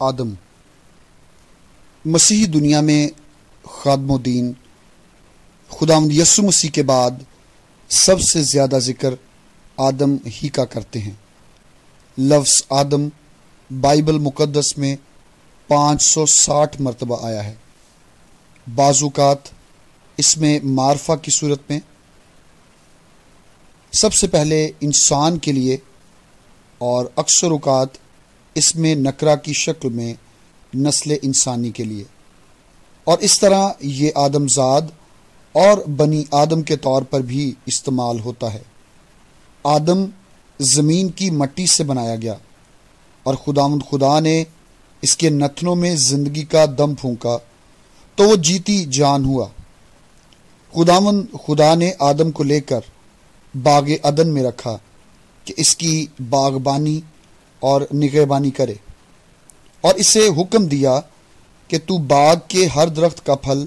आदम। मसीही दुनिया में खादमुद्दीन खुदा यसु मसीह के बाद सबसे ज़्यादा ज़िक्र आदम ही का करते हैं। लफ्स आदम बाइबल मुकदस में 560 मरतबा आया है। बाजुकात इसमें मारफा की सूरत में। सबसे पहले इंसान के लिए और अक्सर उकात इसमें नकरा की शक्ल में नस्ल इंसानी के लिए। और इस तरह ये आदमजाद और बनी आदम के तौर पर भी इस्तेमाल होता है। आदम ज़मीन की मट्टी से बनाया गया और खुदामद खुदा ने इसके नथनों में ज़िंदगी का दम फूंका तो वो जीती जान हुआ। खुदामन खुदा ने आदम को लेकर बाग अदन में रखा कि इसकी बागबानी और निगहबानी करे। और इसे हुक्म दिया कि तू बाग के हर दरख्त का फल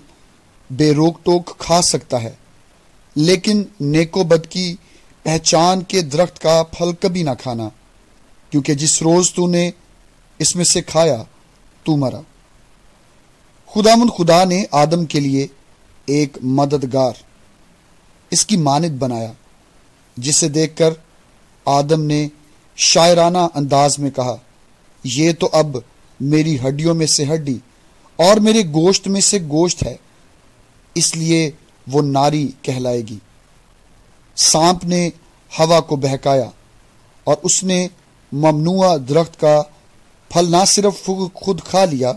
बेरोक टोक खा सकता है, लेकिन नेको बद की पहचान के दरख्त का फल कभी ना खाना, क्योंकि जिस रोज तूने इसमें से खाया, तू मरा। खुदामन खुदा ने आदम के लिए एक मददगार, इसकी मानद बनाया, जिसे देखकर आदम ने शायराना अंदाज में कहा यह तो अब मेरी हड्डियों में से हड्डी और मेरे गोश्त में से गोश्त है, इसलिए वो नारी कहलाएगी। सांप ने हवा को बहकाया और उसने ममनुआ दरख्त का फल ना सिर्फ़ खुद खा लिया,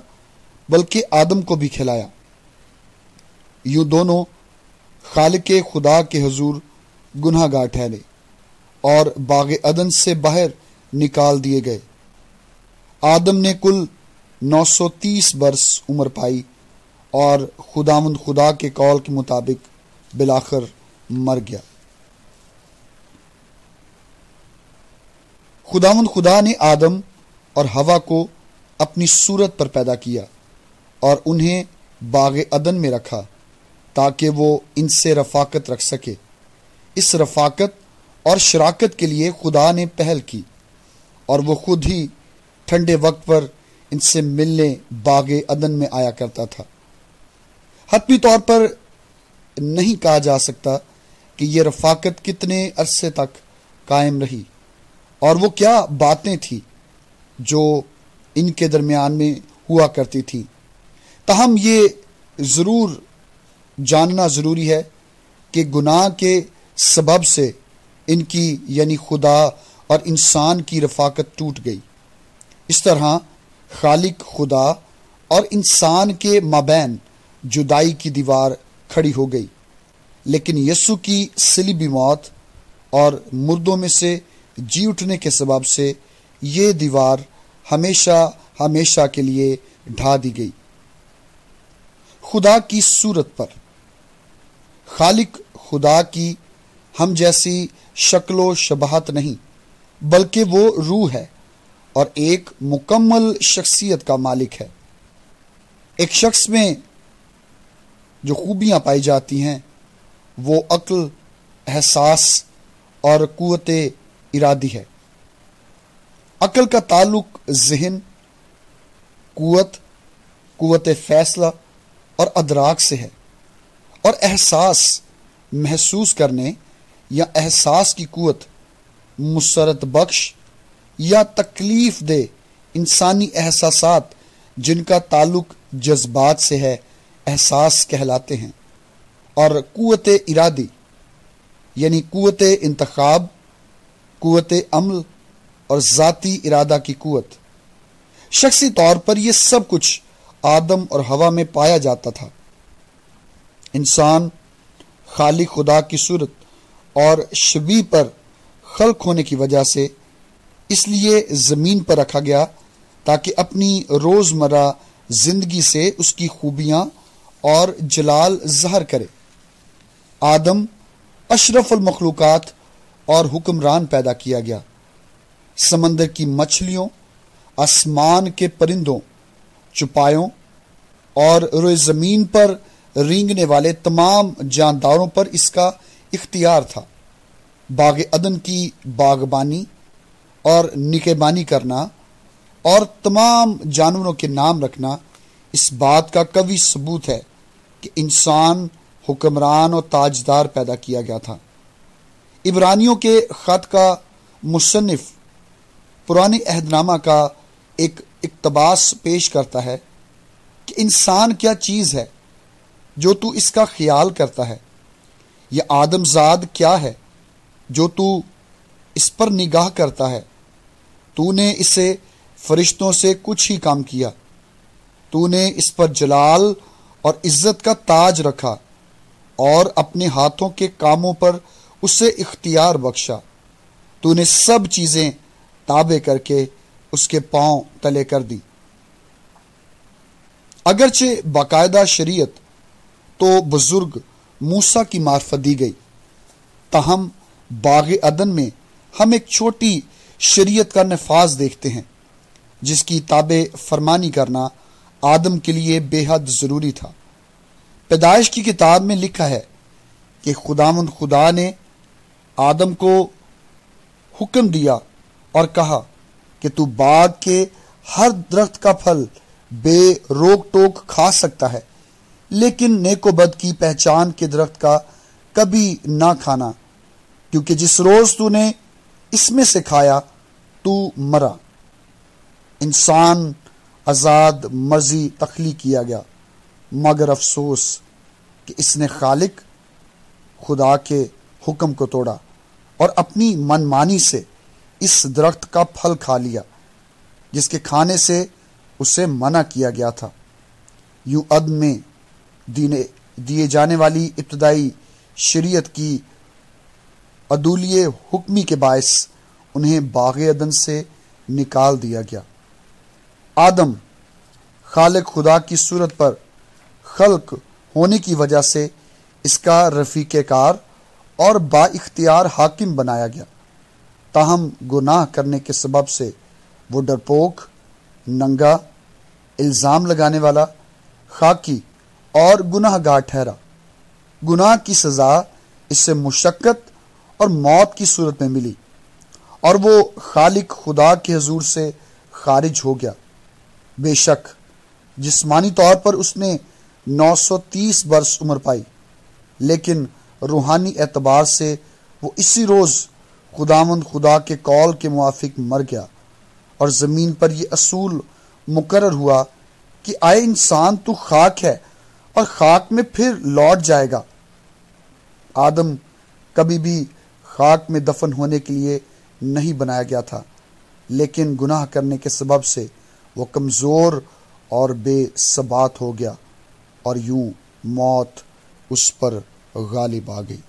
बल्कि आदम को भी खिलाया। यूँ दोनों खाल के खुदा के हजूर गुनाहगार ठहरे। और बाग अदन से बाहर निकाल दिए गए। आदम ने कुल 930 बरस उम्र पाई और खुदामंद खुदा के कौल के मुताबिक बिलाखर मर गया। खुदामंद खुदा ने आदम और हवा को अपनी सूरत पर पैदा किया और उन्हें बाग अदन में रखा ताकि वो इनसे रफाकत रख सके। इस रफाकत और शराकत के लिए खुदा ने पहल की और वो खुद ही ठंडे वक्त पर इनसे मिलने बाग अदन में आया करता था। हतमी तौर पर नहीं कहा जा सकता कि यह रफाकत कितने अरसे तक कायम रही और वो क्या बातें थी जो इनके दरमियान में हुआ करती थी। तहम ये ज़रूर जानना ज़रूरी है कि गुनाह के सबब से इनकी, यानी खुदा और इंसान की रफाकत टूट गई। इस तरह खालिक खुदा और इंसान के माबैन जुदाई की दीवार खड़ी हो गई। लेकिन यसु की सिलिबी मौत और मुर्दों में से जी उठने के सबब से ये दीवार हमेशा हमेशा के लिए ढा दी गई। खुदा की सूरत पर, खालिक खुदा की हम जैसी शक्लो शबाहत नहीं, बल्कि वो रूह है और एक मुकम्मल शख्सियत का मालिक है। एक शख्स में जो खूबियाँ पाई जाती हैं, वो अक्ल, एहसास और कुत इरादी है। अक्ल का ताल्लुक जहन कुत कुत फैसला और अदराक से है और एहसास महसूस करने या एहसास की कुत मुसरत बख्श, या तकलीफ़ दे इंसानी एहसास जिनका ताल्लुक जज्बात से है, एहसास कहलाते हैं। और कुत इरादी, यानी कुत इंतखाब कुत अमल और ज़ाती इरादा की कुत शख्सी तौर पर यह सब कुछ आदम और हवा में पाया जाता था। इंसान खाली खुदा की सूरत और शबी पर खल्क होने की वजह से इसलिए ज़मीन पर रखा गया ताकि अपनी रोज़मर्रा ज़िंदगी से उसकी खूबियाँ और जलाल जहर करे। आदम अशरफ मखलूक़ात और हुक्मरान पैदा किया गया। समंदर की मछलियों, आसमान के परिंदों, चुपायों और रोए ज़मीन पर रेंगने वाले तमाम जानदारों पर इसका इख्तियार था। बाग अदन की बागबानी और निकेबानी करना और तमाम जानवरों के नाम रखना इस बात का कवि सबूत है कि इंसान हुक्मरान और ताजदार पैदा किया गया था। इब्रानियों के खत का मुसनफ पुरानी अहदनामा का एक इकतबास पेश करता है कि इंसान क्या चीज़ है जो तू इसका ख्याल करता है। यह आदमजाद क्या है, जो तू इस पर निगाह करता है? तूने इसे फरिश्तों से कुछ ही काम किया। तूने इस पर जलाल और इज़्ज़त का ताज रखा और अपने हाथों के कामों पर उसे इख्तियार बख्शा। तूने सब चीज़ें ताबे करके उसके पाँव तले कर दी। अगरचे बाकायदा शरीयत तो बुज़ुर्ग मूसा की मार्फत दी गई। तहम बाग अदन में हम एक छोटी शरीयत का नफाज देखते हैं, जिसकी ताबे फरमानी करना आदम के लिए बेहद ज़रूरी था। पैदाइश की किताब में लिखा है कि खुदामंद खुदा ने आदम को हुक्म दिया और कहा कि तू बाग के हर दरख्त का फल बे रोक टोक खा सकता है। लेकिन नेकोबद की पहचान के दरख्त का कभी ना खाना, क्योंकि जिस रोज तूने इसमें से खाया, तू मरा। इंसान आज़ाद मर्ज़ी तखली किया गया, मगर अफसोस कि इसने खालिक खुदा के हुक्म को तोड़ा और अपनी मनमानी से इस दरख्त का फल खा लिया, जिसके खाने से उसे मना किया गया था। यूँ अद में दिए जाने वाली इब्तदाई शरीयत की अदूलिय हुक्मी के बायस उन्हें बाग अदन से निकाल दिया गया। आदम, खालिक खुदा की सूरत पर खल्क होने की वजह से इसका रफीक कार और बाख्तियार हाकिम बनाया गया। ताहम गुनाह करने के सबब से वो डरपोक, नंगा, इल्ज़ाम लगाने वाला, खाकी और गुनाहगार ठहरा। गुनाह की सजा इससे मुशक्कत और मौत की सूरत में मिली और वो खालिक खुदा के हजूर से खारिज हो गया। बेशक जिस्मानी तौर पर उसने 930 वर्ष उम्र पाई, लेकिन रूहानी एतबार से वो इसी रोज खुदामंद खुदा के कौल के मुआफिक मर गया और ज़मीन पर यह असूल मुकर हुआ कि आए इंसान तू खाक है और खाक में फिर लौट जाएगा। आदम कभी भी खाक में दफन होने के लिए नहीं बनाया गया था, लेकिन गुनाह करने के सबब से वो कमज़ोर और बेसबात हो गया और यूँ मौत उस पर गालिब आ गई।